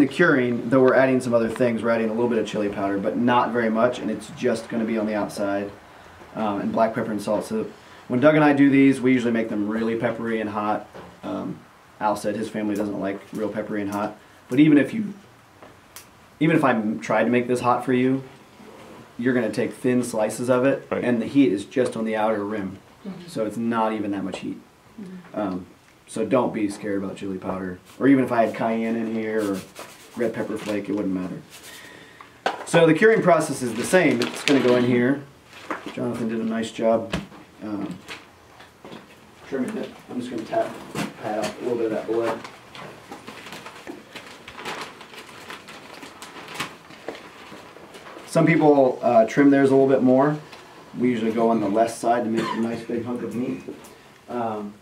The curing, though we're adding some other things, we're adding a little bit of chili powder, but not very much, and it's just going to be on the outside, um, and black pepper and salt. So when Doug and I do these, we usually make them really peppery and hot. Um, Al said his family doesn't like real peppery and hot, but even if you, even if I tried to make this hot for you, you're going to take thin slices of it, Right. and the heat is just on the outer rim, so it's not even that much heat. Um, so don't be scared about chili powder, or even if I had cayenne in here or red pepper flake, it wouldn't matter. So the curing process is the same. It's going to go in here. Jonathan did a nice job um, trimming it. I'm just going to tap, pat out a little bit of that blood. Some people uh, trim theirs a little bit more. We usually go on the left side to make a nice big hunk of meat. Um,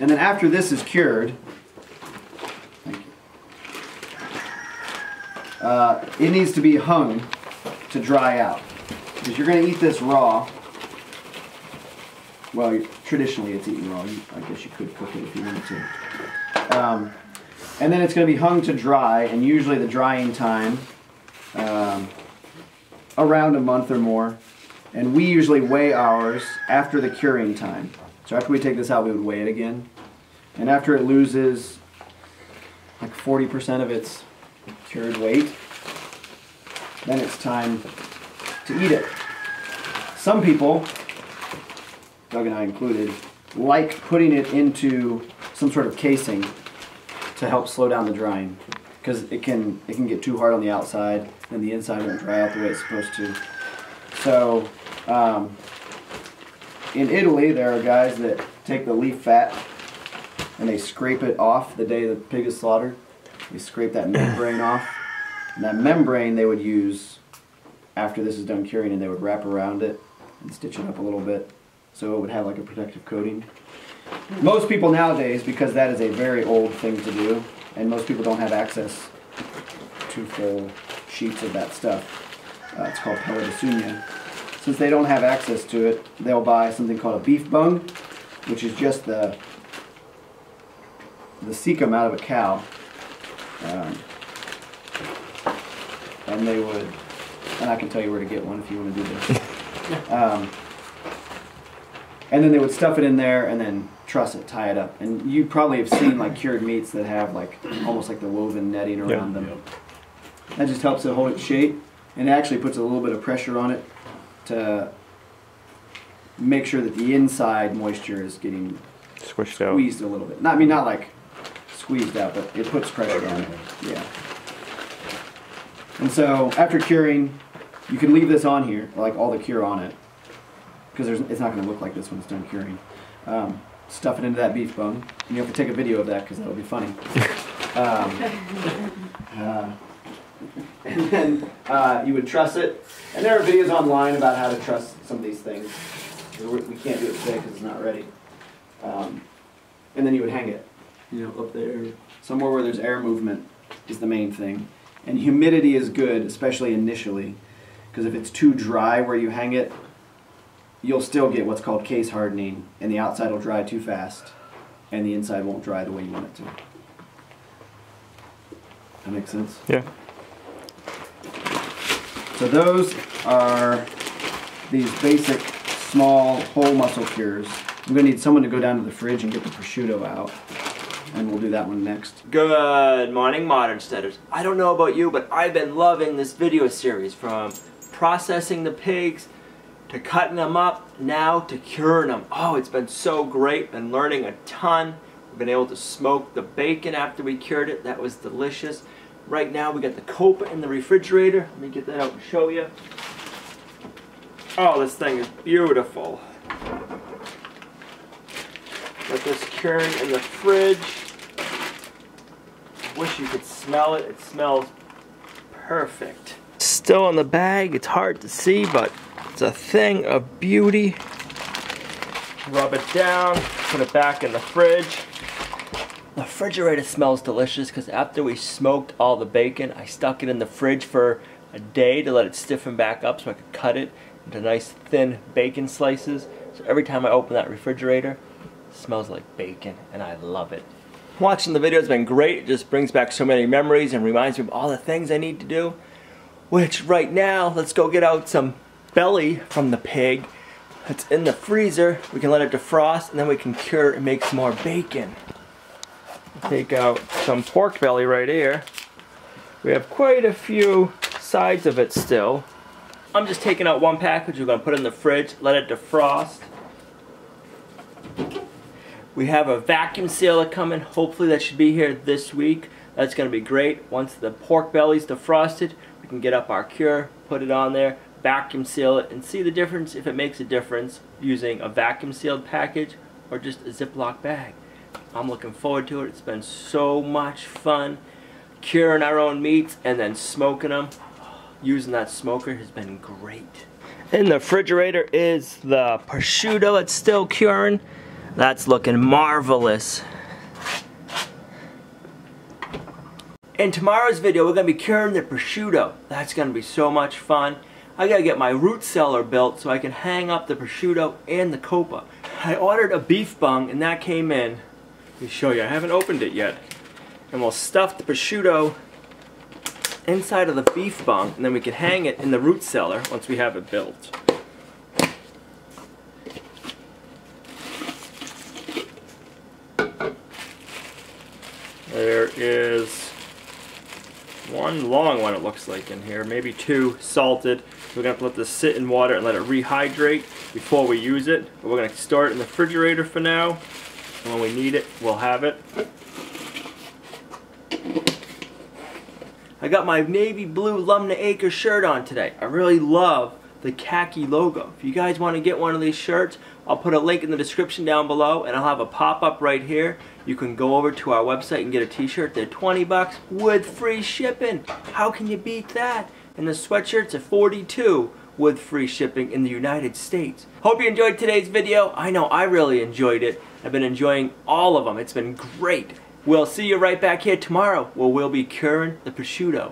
and then after this is cured. Uh, it needs to be hung to dry out because you're going to eat this raw. Well, traditionally it's eaten raw. I guess you could cook it if you wanted to. Um, and then it's going to be hung to dry, and usually the drying time um, around a month or more. And we usually weigh ours after the curing time. So after we take this out, we would weigh it again. And after it loses like 40% of its cured weight, then it's time to eat it. Some people, Doug and I included, like putting it into some sort of casing to help slow down the drying because it can it can get too hard on the outside and the inside won't dry out the way it's supposed to. So um, in Italy, there are guys that take the leaf fat and they scrape it off the day the pig is slaughtered. They scrape that membrane off. And that membrane they would use after this is done curing and they would wrap around it and stitch it up a little bit so it would have like a protective coating. Most people nowadays, because that is a very old thing to do, and most people don't have access to full sheets of that stuff. Uh, it's called pelletasunia. Since they don't have access to it, they'll buy something called a beef bung, which is just the the cecum out of a cow. Um, and they would, and I can tell you where to get one if you want to do this. Um, and then they would stuff it in there and then truss it, tie it up. And you probably have seen like cured meats that have like almost like the woven netting around Yeah. them. That just helps it hold its shape, and it actually puts a little bit of pressure on it to make sure that the inside moisture is getting Squished out. squeezed a little bit. Not, I mean, not like squeezed out, but it puts pressure on it. Yeah. And so after curing, you can leave this on here, like all the cure on it, because it's not going to look like this when it's done curing. Um, stuff it into that beef bung. And you have to take a video of that because that'll be funny. Um, uh, and then uh, you would truss it. And there are videos online about how to truss some of these things. We can't do it today because it's not ready. Um, and then you would hang it, you know, up there. Somewhere where there's air movement is the main thing. And humidity is good, especially initially, because if it's too dry where you hang it, you'll still get what's called case hardening, and the outside will dry too fast, and the inside won't dry the way you want it to. That makes sense? Yeah. So those are these basic small whole muscle cures. I'm gonna need someone to go down to the fridge and get the prosciutto out, and we'll do that one next. Good morning, Modern Steaders. I don't know about you, but I've been loving this video series from processing the pigs to cutting them up, now to curing them. Oh, it's been so great. Been learning a ton. We've been able to smoke the bacon after we cured it. That was delicious. Right now, we got the coppa in the refrigerator. Let me get that out and show you. Oh, this thing is beautiful. Got this curing in the fridge. Wish you could smell it. It smells perfect. Still in the bag. It's hard to see, but it's a thing of beauty. Rub it down. Put it back in the fridge. Refrigerator smells delicious because after we smoked all the bacon, I stuck it in the fridge for a day to let it stiffen back up so I could cut it into nice thin bacon slices. So every time I open that refrigerator, it smells like bacon and I love it. Watching the video has been great. It just brings back so many memories and reminds me of all the things I need to do. Which right now, let's go get out some belly from the pig. It's in the freezer. We can let it defrost and then we can cure and make some more bacon. Take out some pork belly right here. We have quite a few sides of it still. I'm just taking out one package. We're going to put it in the fridge, let it defrost. We have a vacuum sealer coming. Hopefully that should be here this week. That's going to be great. Once the pork belly's defrosted, we can get up our cure, put it on there, vacuum seal it, and see the difference if it makes a difference using a vacuum sealed package or just a Ziploc bag. I'm looking forward to it. It's been so much fun curing our own meats and then smoking them. Using that smoker has been great. In the refrigerator is the prosciutto that's still curing. That's looking marvelous. In tomorrow's video, we're going to be curing the prosciutto. That's going to be so much fun. I got to get my root cellar built so I can hang up the prosciutto and the coppa. I ordered a beef bung and that came in. Let me show you. I haven't opened it yet. And we'll stuff the prosciutto inside of the beef bung and then we can hang it in the root cellar once we have it built. There is one long one it looks like in here, maybe two salted. We're going to let this sit in water and let it rehydrate before we use it. But we're going to store it in the refrigerator for now. And when we need it, we'll have it. I got my navy blue Lumnah Acre shirt on today. I really love the khaki logo. If you guys want to get one of these shirts, I'll put a link in the description down below and I'll have a pop-up right here. You can go over to our website and get a t-shirt. They're 20 bucks with free shipping. How can you beat that? And the sweatshirts are 42 with free shipping in the United States. Hope you enjoyed today's video. I know I really enjoyed it. I've been enjoying all of them. It's been great. We'll see you right back here tomorrow where we'll be curing the prosciutto.